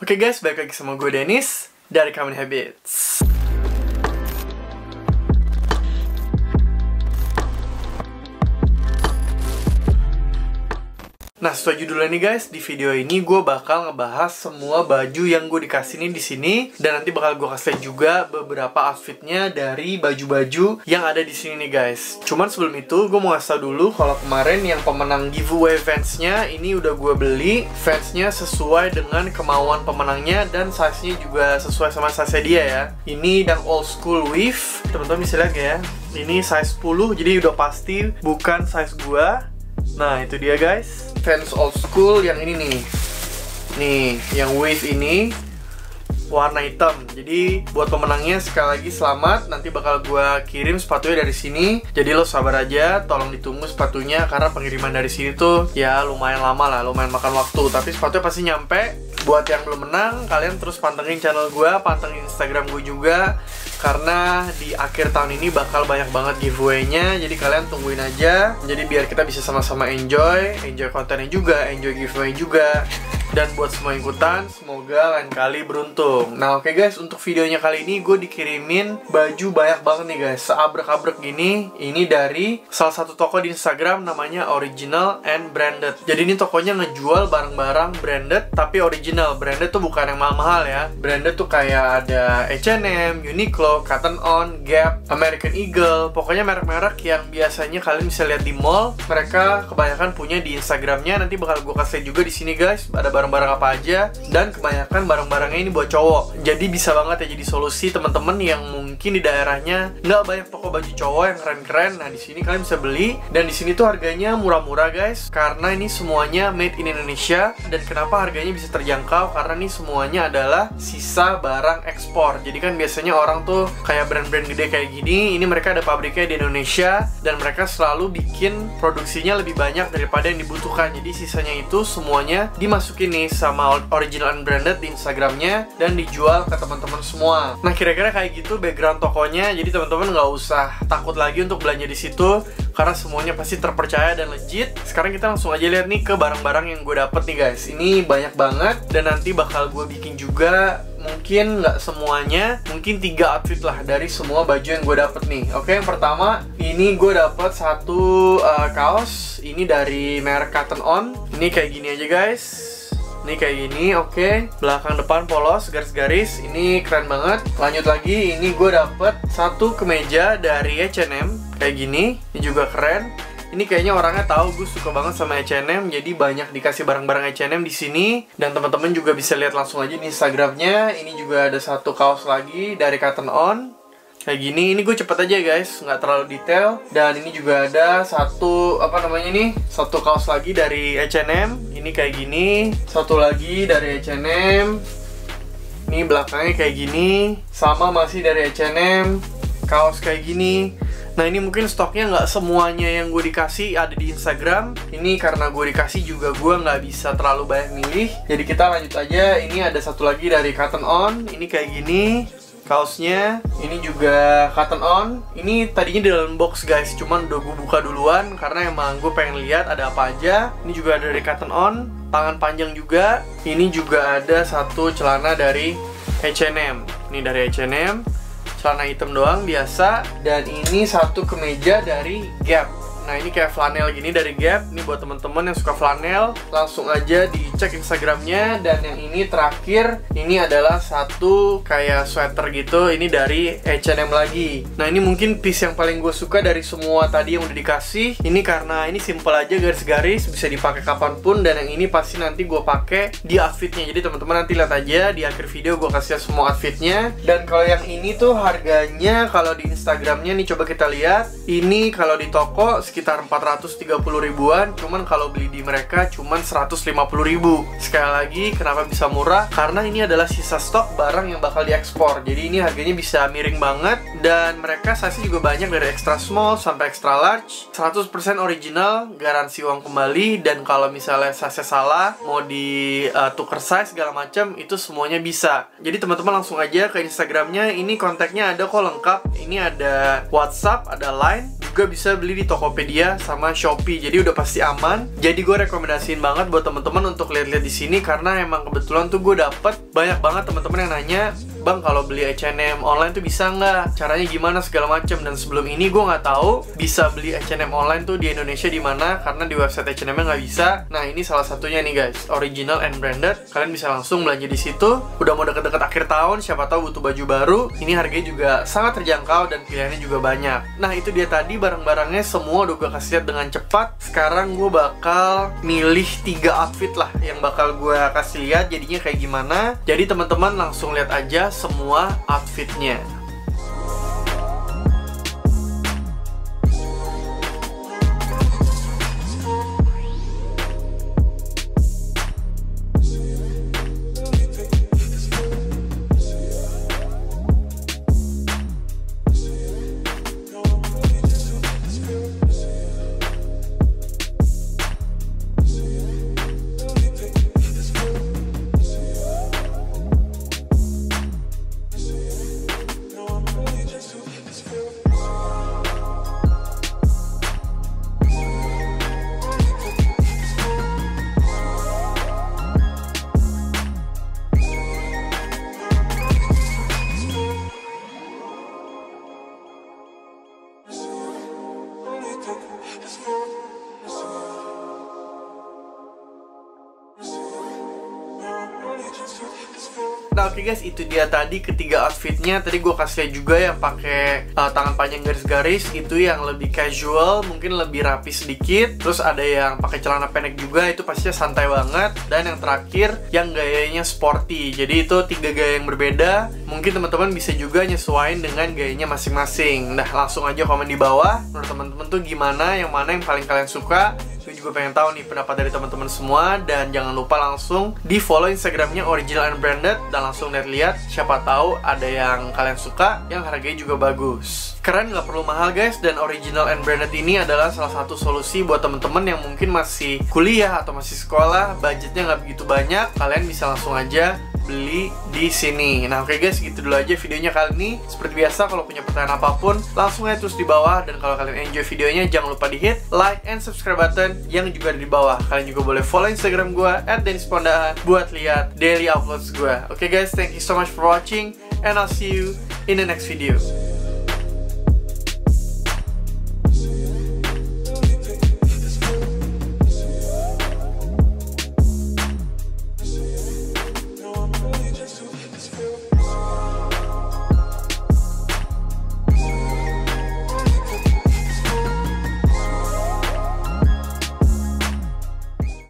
Oke guys, balik lagi sama gue Dennis dari Common Habits. Nah, sesuai judulnya nih guys, di video ini gue bakal ngebahas semua baju yang gue dikasih nih di sini dan nanti bakal gue kasih juga beberapa outfitnya dari baju-baju yang ada di sini nih guys. Cuman sebelum itu, gue mau ngasih dulu kalau kemarin yang pemenang giveaway fansnya ini udah gue beli fansnya sesuai dengan kemauan pemenangnya dan size-nya juga sesuai sama size dia ya. Ini yang old school weave, teman-teman bisa lihat ya. Ini size 10, jadi udah pasti bukan size gue. Nah, itu dia guys fans old school yang ini nih. Nih yang wave ini warna hitam. Jadi buat pemenangnya sekali lagi selamat. Nanti bakal gue kirim sepatunya dari sini. Jadi lo sabar aja tolong ditunggu sepatunya karena pengiriman dari sini tuh ya lumayan lama lah lumayan makan waktu. Tapi sepatunya pasti nyampe buat yang belum menang kalian terus pantengin channel gue pantengin instagram gue juga karena di akhir tahun ini bakal banyak banget giveaway-nya jadi kalian tungguin aja. Jadi biar kita bisa sama-sama enjoy enjoy kontennya juga enjoy giveaway juga dan buat semua ikutan, semoga lain kali beruntung. Nah oke okay guys, untuk videonya kali ini gue dikirimin baju banyak banget nih guys, seabrek-abrek gini. Ini dari salah satu toko di Instagram namanya Original and Branded. Jadi ini tokonya ngejual barang-barang branded tapi original. Branded tuh bukan yang mahal-mahal ya. Branded tuh kayak ada H&M, Uniqlo, Cotton On, Gap, American Eagle. Pokoknya merek-merek yang biasanya kalian bisa lihat di mall. Mereka kebanyakan punya di Instagramnya. Nanti bakal gue kasih juga di sini guys. Ada barang-barang apa aja dan kebanyakan barang-barangnya ini buat cowok. Jadi bisa banget ya jadi solusi teman-teman yang mungkin di daerahnya nggak banyak toko baju cowok yang keren-keren. Nah di sini kalian bisa beli dan di sini tuh harganya murah-murah guys karena ini semuanya made in Indonesia. Dan kenapa harganya bisa terjangkau? Karena ini semuanya adalah sisa barang ekspor. Jadi kan biasanya orang tuh kayak brand-brand gede kayak gini ini mereka ada pabriknya di Indonesia dan mereka selalu bikin produksinya lebih banyak daripada yang dibutuhkan. Jadi sisanya itu semuanya dimasukin nih sama original and branded di Instagramnya dan dijual ke teman-teman semua. Nah kira-kira kayak gitu background tokonya, jadi teman-teman nggak usah takut lagi untuk belanja di situ karena semuanya pasti terpercaya dan legit. Sekarang kita langsung aja lihat nih ke barang-barang yang gue dapet nih guys. Ini banyak banget dan nanti bakal gue bikin juga mungkin nggak semuanya mungkin tiga outfit lah dari semua baju yang gue dapet nih oke yang pertama ini gue dapet satu uh, kaos ini dari merek Cotton On ini kayak gini aja guys ini kayak gini, oke. Okay. Belakang depan polos, garis-garis. Ini keren banget. Lanjut lagi, ini gue dapet satu kemeja dari H&M kayak gini. Ini juga keren. Ini kayaknya orangnya tahu gue suka banget sama H&M, jadi banyak dikasih barang-barang H&M di sini. Dan teman-teman juga bisa lihat langsung aja di Instagramnya. Ini juga ada satu kaos lagi dari Cotton On kayak gini ini gue cepet aja guys nggak terlalu detail dan ini juga ada satu apa namanya nih satu kaos lagi dari H&M ini kayak gini satu lagi dari H&M ini belakangnya kayak gini sama masih dari H&M kaos kayak gini. Nah ini mungkin stoknya nggak semuanya yang gue dikasih ada di Instagram. Ini karena gue dikasih juga gue nggak bisa terlalu banyak milih. Jadi kita lanjut aja. Ini ada satu lagi dari Cotton On. Ini kayak gini kaosnya ini juga cotton on. Ini tadinya di dalam box guys. Cuman udah gue buka duluan karena emang gue pengen lihat ada apa aja. Ini juga ada dari cotton on tangan panjang juga. Ini juga ada satu celana dari H&M. Ini dari H&M celana hitam doang biasa. Dan ini satu kemeja dari Gap Nah ini kayak flanel gini dari Gap. Ini buat temen-temen yang suka flanel Langsung aja dicek Instagramnya. Dan yang ini terakhir Ini adalah satu kayak sweater gitu. Ini dari H&M lagi. Nah ini mungkin piece yang paling gue suka Dari semua tadi yang udah dikasih. Ini karena ini simple aja garis-garis Bisa dipakai kapan pun. Dan yang ini pasti nanti gue pakai di outfitnya. Jadi teman-teman nanti lihat aja Di akhir video gue kasih semua outfitnya. Dan kalau yang ini tuh harganya Kalau di Instagramnya nih coba kita lihat. Ini kalau di toko sekitar 430 ribuan cuman kalau beli di mereka cuman 150 ribu. Sekali lagi kenapa bisa murah? Karena ini adalah sisa stok barang yang bakal diekspor. Jadi ini harganya bisa miring banget dan mereka size juga banyak dari extra small sampai extra large. 100% original garansi uang kembali dan kalau misalnya size salah mau di uh, tuker size segala macam itu semuanya bisa. Jadi teman-teman langsung aja ke instagramnya. Ini kontaknya ada kok lengkap. Ini ada whatsapp ada line juga bisa beli di Tokopedia sama Shopee. Jadi udah pasti aman. Jadi gue rekomendasiin banget buat teman-teman untuk lihat-lihat di sini karena emang kebetulan tuh gue dapet banyak banget teman-teman yang nanya bang kalau beli H&M online tuh bisa nggak? Caranya gimana segala macem? Dan sebelum ini gue nggak tahu bisa beli H&M online tuh di Indonesia di mana karena di website H&M nggak bisa. Nah ini salah satunya nih guys. Original and branded. Kalian bisa langsung belanja di situ. Udah mau deket-deket akhir tahun siapa tahu butuh baju baru. Ini harganya juga sangat terjangkau dan pilihannya juga banyak. Nah itu dia tadi barang-barangnya. Semua udah gue kasih lihat dengan cepat. Sekarang gue bakal milih tiga outfit lah yang bakal gue kasih lihat. Jadinya kayak gimana? Jadi teman-teman langsung lihat aja semua outfitnya oke okay guys itu dia tadi ketiga outfitnya. Tadi gue kasih lihat juga yang pakai uh, tangan panjang garis-garis. Itu yang lebih casual mungkin lebih rapi sedikit. Terus ada yang pakai celana pendek juga itu pastinya santai banget. Dan yang terakhir yang gayanya sporty. Jadi itu tiga gaya yang berbeda. Mungkin teman-teman bisa juga nyesuaiin dengan gayanya masing-masing. Nah langsung aja komen di bawah. Menurut teman-teman tuh gimana? Yang mana yang paling kalian suka juga pengen tahu nih pendapat dari teman-teman semua dan jangan lupa langsung di follow instagramnya original and branded dan langsung lihat-lihat siapa tahu ada yang kalian suka yang harganya juga bagus. Keren nggak perlu mahal guys. Dan original and branded ini adalah salah satu solusi buat teman-teman yang mungkin masih kuliah atau masih sekolah budgetnya nggak begitu banyak. Kalian bisa langsung aja beli di sini. Nah, oke okay guys, gitu dulu aja videonya kali ini. Seperti biasa, kalau punya pertanyaan apa pun, langsung aja tulis di bawah. Dan kalau kalian enjoy videonya, jangan lupa di hit like and subscribe button yang juga ada di bawah. Kalian juga boleh follow Instagram gue @denisponda buat lihat daily uploads gue. Oke okay guys, thank you so much for watching, and I'll see you in the next video.